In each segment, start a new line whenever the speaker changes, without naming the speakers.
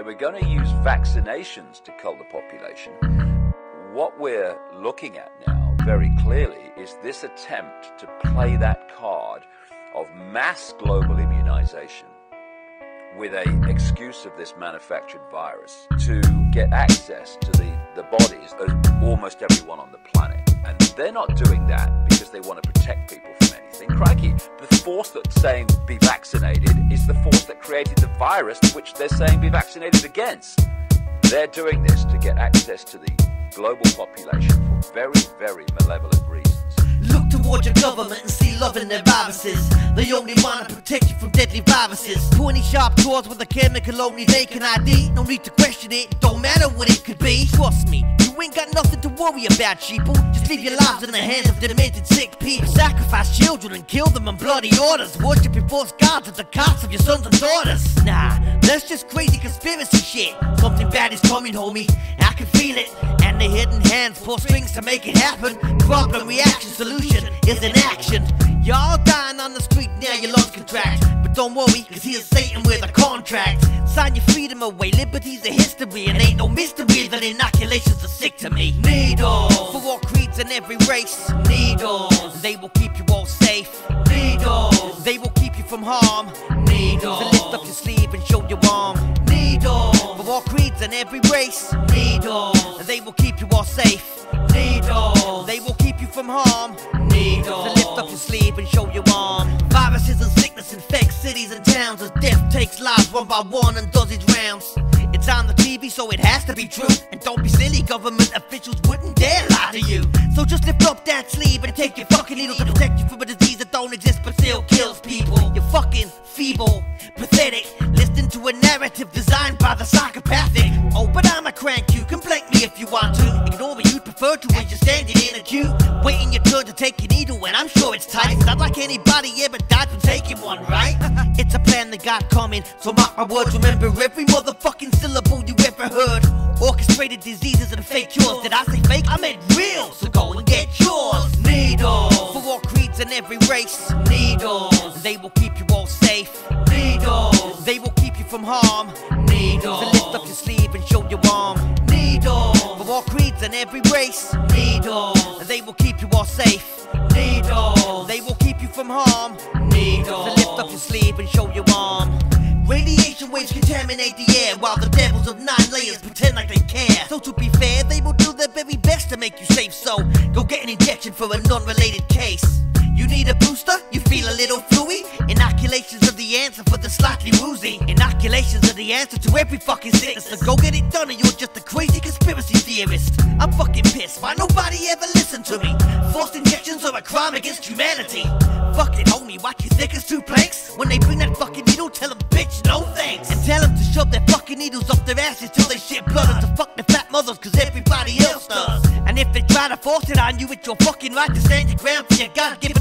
they were going to use vaccinations to cull the population. What we're looking at now, very clearly, is this attempt to play that card of mass global immunization with a excuse of this manufactured virus to get access to the, the bodies of almost everyone on the planet. And they're not doing that because they want to protect force that's saying be vaccinated is the force that created the virus which they're saying be vaccinated against. They're doing this to get access to the global population for very, very malevolent reasons.
Look towards your government and see love in their viruses. They only wanna protect you from deadly viruses. 20 sharp claws with a chemical only they can ID. No need to question it, don't matter what it could be. Trust me, you ain't got nothing to worry about, sheeple. Just leave your lives in the hands of demented sick people. Sacrifice children and kill them on bloody orders. Worship your false gods at the cost of your sons and daughters. Nah, that's just crazy conspiracy shit. Something bad is coming, homie. I can feel it. And the hidden hands pull strings to make it happen. Problem, reaction, solution is in action. Y'all dying on the street now, your lungs contract. But don't worry, cause here's Satan with a contract. Sign your freedom away, liberty's a history. And ain't no mystery that inoculations are sick to me. Needles, for all creeds and every race. Needles, they will keep you all safe. Needles, they will keep you from harm. Needles, so lift up your sleeve and show your arm. Needles, for all creeds and every race. Needles, they will keep you all safe. Needles, they will keep you from harm. Needles, so lift up your sleeve and show your arm. Viruses and sickness infect cities and towns as death takes lives one by one and does its rounds. It's on the TV, so it has to be true. And don't be silly, government officials wouldn't dare lie to you. So just lift up that sleeve and take your fucking needle to protect you from a disease that don't exist but still kills people. You're fucking feeble, pathetic. Listen to a narrative designed by the psychopathic. Oh, but I'm a crank, you can blank me if you want to. Ignore me, you'd prefer to when you're standing in a queue. Waiting your turn to take your needle, and I'm sure it's tight. It's not like anybody ever died from taking one, right? it's a plan they got coming, so mark my words. Remember every motherfucking syllable you ever heard. Orchestrated diseases and fake cures. Did I say fake? I meant real, so go and get yours. Needles, for all creeds and every race. Needles, they will keep you all safe. Needles, they will keep you from harm. Needles, so lift up your sleeve and show your arm. And every race. Needles, they will keep you all safe. Needles, they will keep you from harm. Needles, so lift up your sleeve and show your arm. Radiation waves contaminate the air while the devils of nine layers pretend like they care. So to be fair, they will do their very best to make you safe. So go get an injection for a non-related woozy. Are the answer to every fucking sickness. So go get it done or you're just a crazy conspiracy theorist. I'm fucking pissed. Why nobody ever listen to me? Forced injections are a crime against humanity. Fucking homie, watch your thick as two planks. When they bring that fucking needle, tell them bitch no thanks. And tell them to shove their fucking needles up their asses till they shit blood and to fuck their fat mothers cause everybody else does. And if they try to force it on you, it's your fucking right to stand your ground for your God-given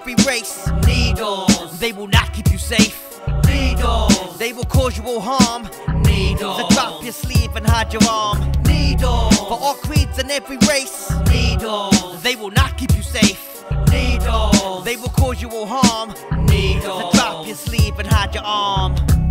every race. Needles they will not keep you safe. Needles they will cause you all harm. Needles so drop your sleeve and hide your arm. Needles for all creeds and every race. Needles they will not keep you safe. Needles they will cause you all harm. Needles so drop your sleeve and hide your arm.